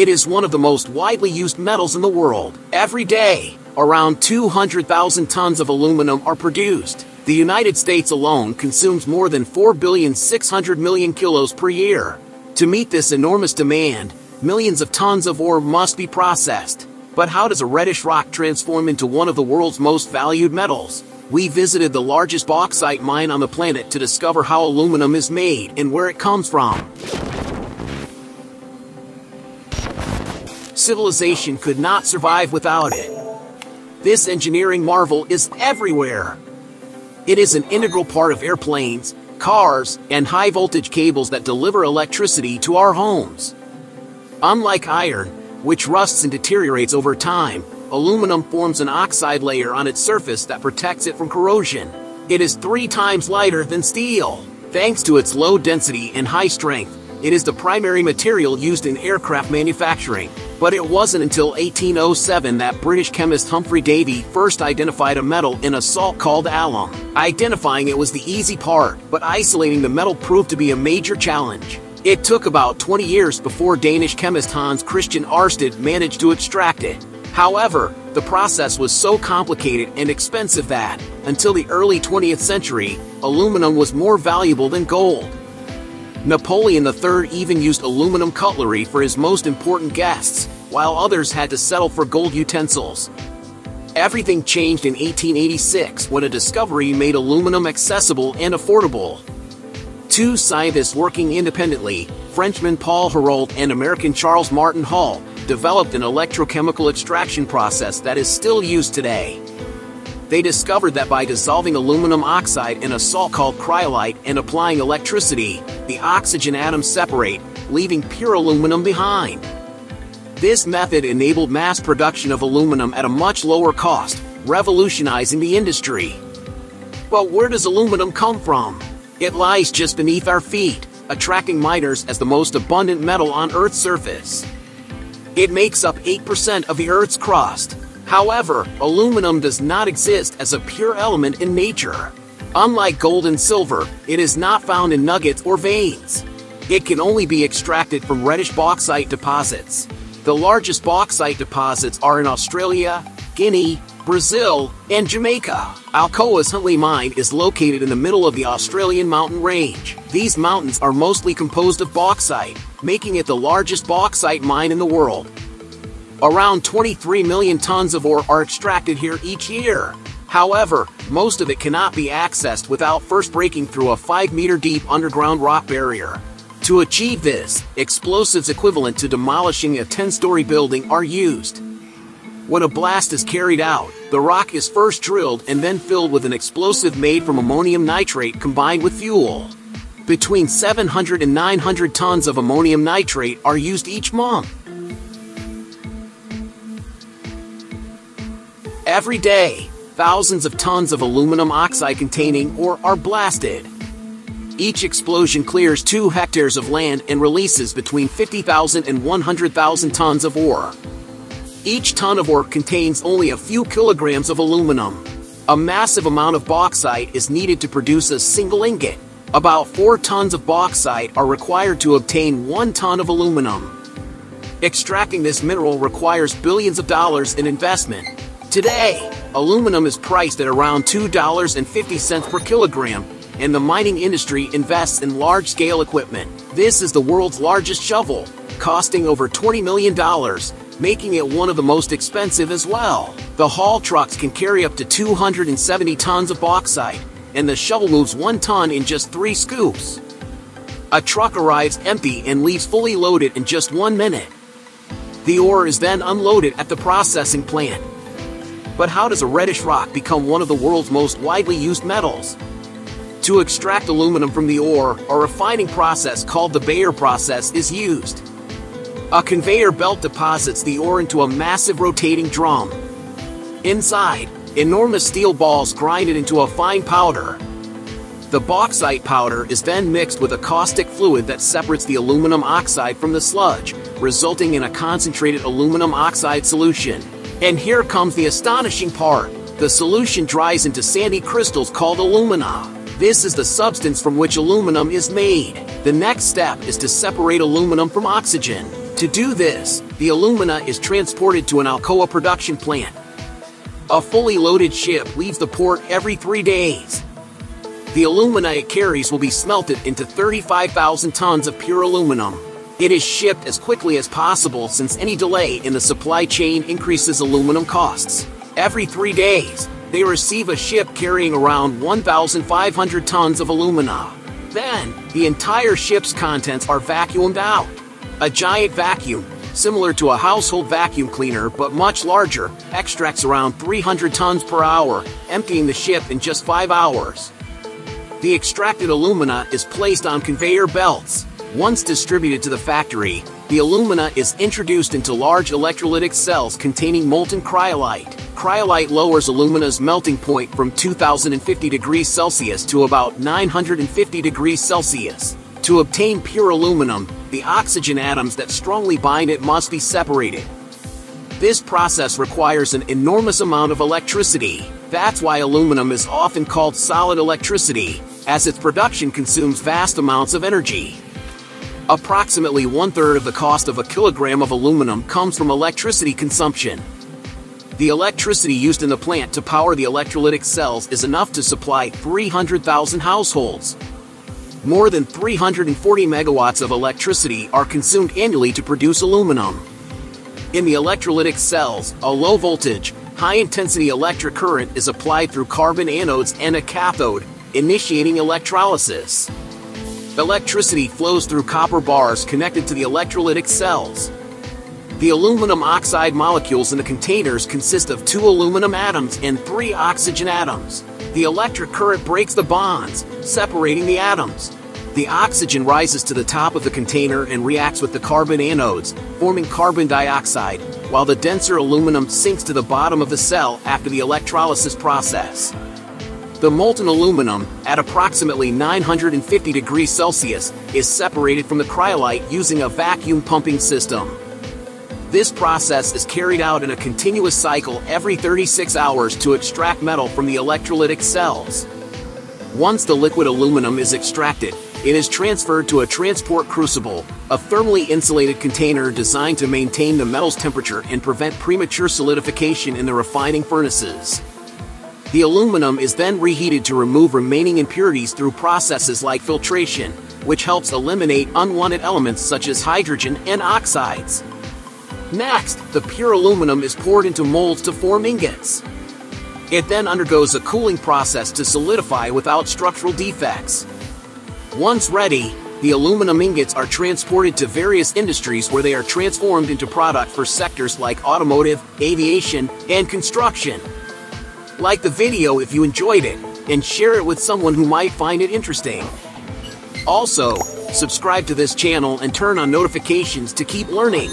It is one of the most widely used metals in the world. Every day, around 200,000 tons of aluminum are produced. The United States alone consumes more than 4 billion 600 million kilos per year. To meet this enormous demand, millions of tons of ore must be processed. But how does a reddish rock transform into one of the world's most valued metals? We visited the largest bauxite mine on the planet to discover how aluminum is made and where it comes from. Civilization could not survive without it. This engineering marvel is everywhere. It is an integral part of airplanes, cars, and high voltage cables that deliver electricity to our homes. Unlike iron, which rusts and deteriorates over time, aluminum forms an oxide layer on its surface that protects it from corrosion. It is three times lighter than steel. Thanks to its low density and high strength, it is the primary material used in aircraft manufacturing. But it wasn't until 1807 that British chemist Humphry Davy first identified a metal in a salt called alum. Identifying it was the easy part, but isolating the metal proved to be a major challenge. It took about 20 years before Danish chemist Hans Christian Ørsted managed to extract it. However, the process was so complicated and expensive that, until the early 20th century, aluminum was more valuable than gold. Napoleon III even used aluminum cutlery for his most important guests, while others had to settle for gold utensils. Everything changed in 1886 when a discovery made aluminum accessible and affordable. Two scientists working independently, Frenchman Paul Héroult and American Charles Martin Hall, developed an electrochemical extraction process that is still used today. They discovered that by dissolving aluminum oxide in a salt called cryolite and applying electricity, the oxygen atoms separate, leaving pure aluminum behind. This method enabled mass production of aluminum at a much lower cost, revolutionizing the industry. But where does aluminum come from? It lies just beneath our feet, attracting miners as the most abundant metal on Earth's surface. It makes up 8% of the Earth's crust. However, aluminum does not exist as a pure element in nature. Unlike gold and silver, it is not found in nuggets or veins. It can only be extracted from reddish bauxite deposits. The largest bauxite deposits are in Australia, Guinea, Brazil, and Jamaica. Alcoa's Huntly Mine is located in the middle of the Australian mountain range. These mountains are mostly composed of bauxite, making it the largest bauxite mine in the world. Around 23 million tons of ore are extracted here each year. However, most of it cannot be accessed without first breaking through a 5 meter deep underground rock barrier. To achieve this, explosives equivalent to demolishing a 10 story building are used. When a blast is carried out, the rock is first drilled and then filled with an explosive made from ammonium nitrate combined with fuel. Between 700 and 900 tons of ammonium nitrate are used each month. Every day, thousands of tons of aluminum oxide containing ore are blasted. Each explosion clears 2 hectares of land and releases between 50,000 and 100,000 tons of ore. Each ton of ore contains only a few kilograms of aluminum. A massive amount of bauxite is needed to produce a single ingot. About 4 tons of bauxite are required to obtain 1 ton of aluminum. Extracting this mineral requires billions of dollars in investment, Today, aluminum is priced at around $2.50 per kilogram, and the mining industry invests in large-scale equipment. This is the world's largest shovel, costing over $20 million, making it one of the most expensive as well. The haul trucks can carry up to 270 tons of bauxite, and the shovel moves one ton in just three scoops. A truck arrives empty and leaves fully loaded in just one minute. The ore is then unloaded at the processing plant, but how does a reddish rock become one of the world's most widely used metals? To extract aluminum from the ore, a refining process called the Bayer process is used. A conveyor belt deposits the ore into a massive rotating drum. Inside, enormous steel balls grind it into a fine powder. The bauxite powder is then mixed with a caustic fluid that separates the aluminum oxide from the sludge, resulting in a concentrated aluminum oxide solution. And here comes the astonishing part. The solution dries into sandy crystals called alumina. This is the substance from which aluminum is made. The next step is to separate aluminum from oxygen. To do this, the alumina is transported to an Alcoa production plant. A fully loaded ship leaves the port every three days. The alumina it carries will be smelted into 35,000 tons of pure aluminum. It is shipped as quickly as possible since any delay in the supply chain increases aluminum costs. Every three days, they receive a ship carrying around 1,500 tons of alumina. Then, the entire ship's contents are vacuumed out. A giant vacuum, similar to a household vacuum cleaner but much larger, extracts around 300 tons per hour, emptying the ship in just 5 hours. The extracted alumina is placed on conveyor belts. Once distributed to the factory, the alumina is introduced into large electrolytic cells containing molten cryolite. Cryolite lowers alumina's melting point from 2050 degrees Celsius to about 950 degrees Celsius. To obtain pure aluminum, the oxygen atoms that strongly bind it must be separated. This process requires an enormous amount of electricity. That's why aluminum is often called solid electricity, as its production consumes vast amounts of energy. Approximately one-third of the cost of a kilogram of aluminum comes from electricity consumption. The electricity used in the plant to power the electrolytic cells is enough to supply 300,000 households. More than 340 megawatts of electricity are consumed annually to produce aluminum. In the electrolytic cells, a low-voltage, high-intensity electric current is applied through carbon anodes and a cathode, initiating electrolysis. Electricity flows through copper bars connected to the electrolytic cells. The aluminum oxide molecules in the containers consist of two aluminum atoms and three oxygen atoms. The electric current breaks the bonds, separating the atoms. The oxygen rises to the top of the container and reacts with the carbon anodes, forming carbon dioxide, while the denser aluminum sinks to the bottom of the cell after the electrolysis process. The molten aluminum, at approximately 950 degrees Celsius, is separated from the cryolite using a vacuum pumping system. This process is carried out in a continuous cycle every 36 hours to extract metal from the electrolytic cells. Once the liquid aluminum is extracted, it is transferred to a transport crucible, a thermally insulated container designed to maintain the metal's temperature and prevent premature solidification in the refining furnaces. The aluminum is then reheated to remove remaining impurities through processes like filtration, which helps eliminate unwanted elements such as hydrogen and oxides. Next, the pure aluminum is poured into molds to form ingots. It then undergoes a cooling process to solidify without structural defects. Once ready, the aluminum ingots are transported to various industries where they are transformed into product for sectors like automotive, aviation, and construction. Like the video if you enjoyed it, and share it with someone who might find it interesting. Also, subscribe to this channel and turn on notifications to keep learning.